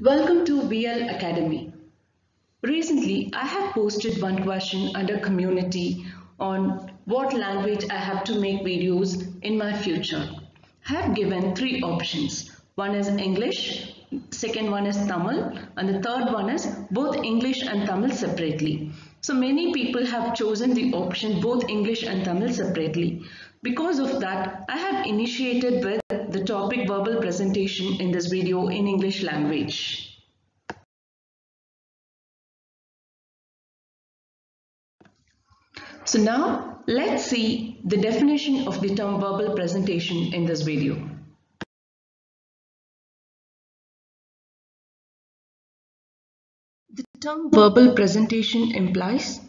Welcome to VL Academy. Recently, I have posted one question under community on what language I have to make videos in my future. I have given three options. One is English, second one is Tamil and the third one is both English and Tamil separately. So many people have chosen the option both English and Tamil separately. Because of that, I have initiated with the topic verbal presentation in this video in English language. So now let's see the definition of the term verbal presentation in this video. The term verbal presentation implies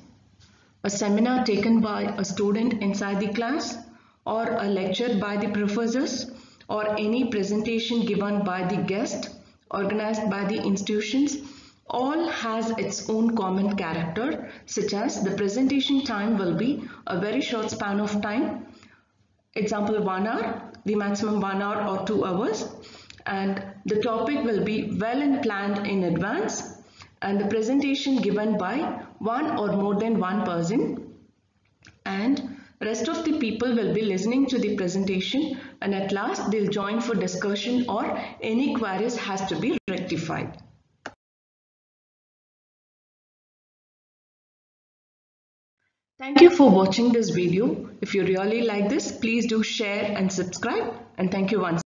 a seminar taken by a student inside the class or a lecture by the professors or any presentation given by the guest organized by the institutions all has its own common character such as the presentation time will be a very short span of time. Example one hour the maximum one hour or two hours. And the topic will be well and planned in advance. And the presentation given by one or more than one person. And rest of the people will be listening to the presentation and at last they'll join for discussion or any queries has to be rectified. Thank you for watching this video. If you really like this, please do share and subscribe and thank you once